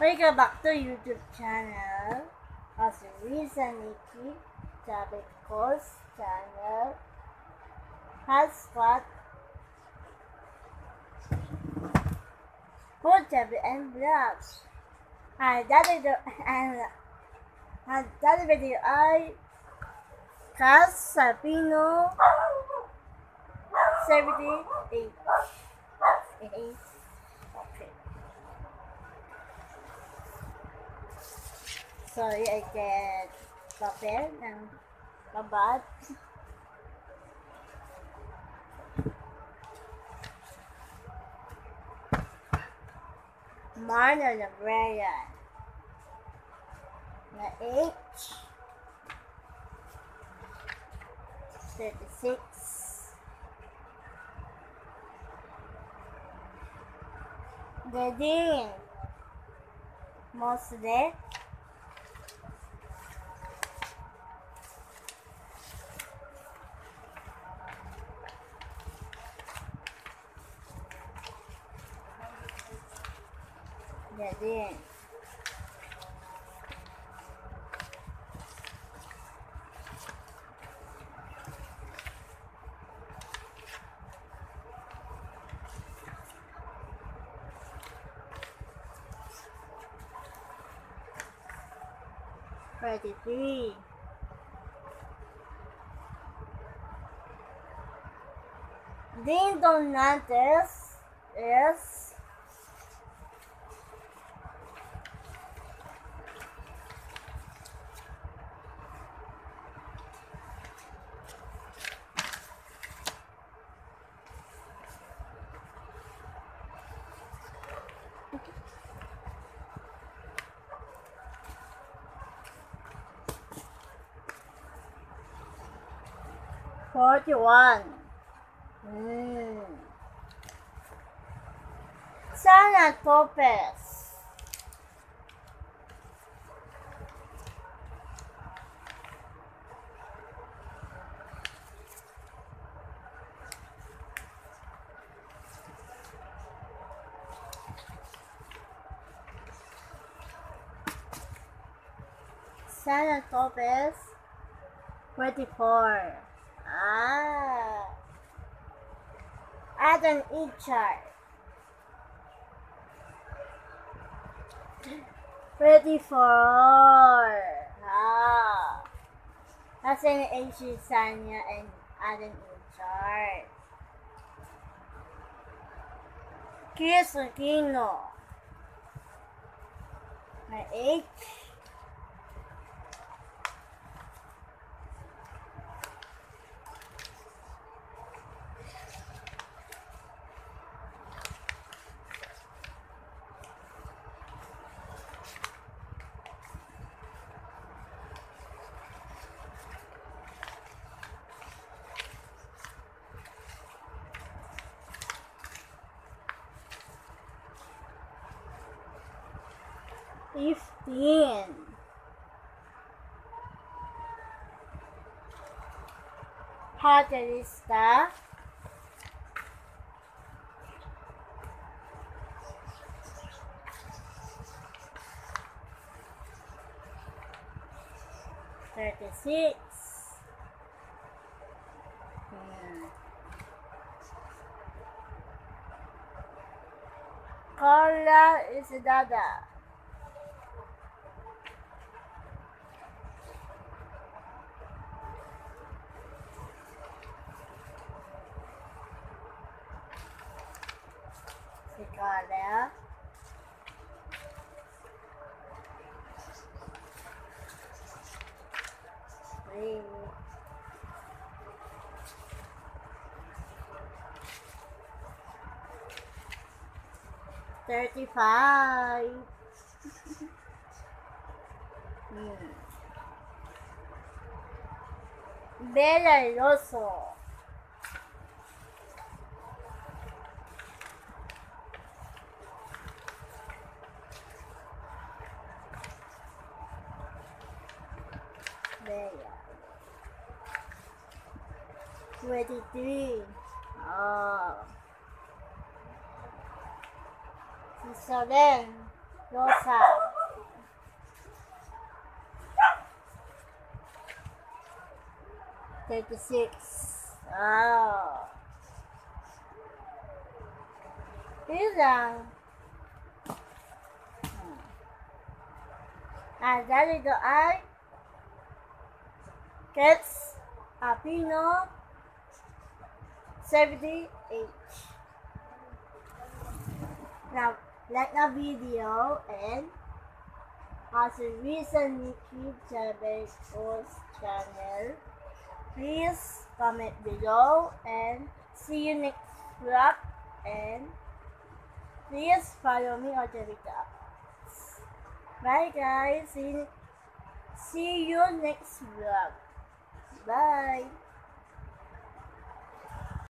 Welcome back to YouTube channel. As Risa Nikki, Jabit Coast channel has got food Jabit and vlogs. And that video and and that video ay Cas Sabino 78. Okay. Sorry, I can't papel ng babat. Mano na Brian. Na H. 36. Daddy, most of. bien. Thirty three. These donuts is forty-one. Mm. Sana Topes. Sana Topes. Twenty-four. Ah. Adam Ichar. Thirty-four. Ah. That's an H. Sanya and Adam Ichar. Kris Aquino. My H. Fifteen. Paterista. Thirty-six. Hmm. Carla Isidada. Carla. Three. Thirty-five. hmm. Bella Rosso. 23. Oh. 67. Rosa. Thirty-six. Oh. These are and that is the I gets a pinot 78. Now, like the video and also recent YouTube channel channel. Please comment below and see you next vlog and please follow me on video. Bye guys. See, see you next vlog. Bye.